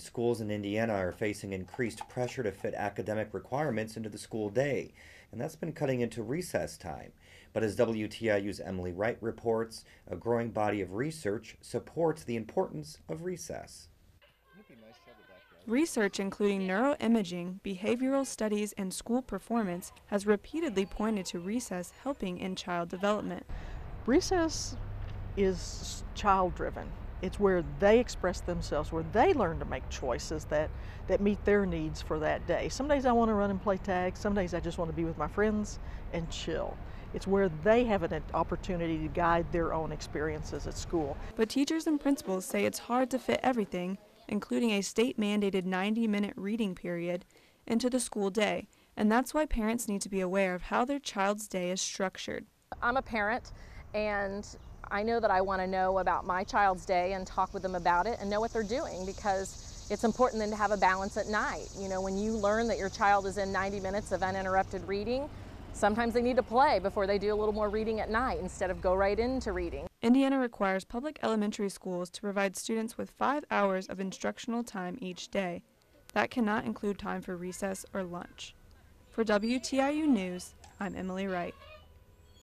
Schools in Indiana are facing increased pressure to fit academic requirements into the school day, and that's been cutting into recess time. But as WTIU's Emily Wright reports, a growing body of research supports the importance of recess. Research including neuroimaging, behavioral studies, and school performance has repeatedly pointed to recess helping in child development. Recess is child driven. It's where they express themselves, where they learn to make choices that, that meet their needs for that day. Some days I want to run and play tag, some days I just want to be with my friends and chill. It's where they have an opportunity to guide their own experiences at school. But teachers and principals say it's hard to fit everything, including a state mandated 90 minute reading period, into the school day, and that's why parents need to be aware of how their child's day is structured. I'm a parent and I know that I want to know about my child's day and talk with them about it and know what they're doing because it's important then to have a balance at night. You know, when you learn that your child is in 90 minutes of uninterrupted reading, sometimes they need to play before they do a little more reading at night instead of go right into reading. Indiana requires public elementary schools to provide students with five hours of instructional time each day. That cannot include time for recess or lunch. For WTIU News, I'm Emily Wright.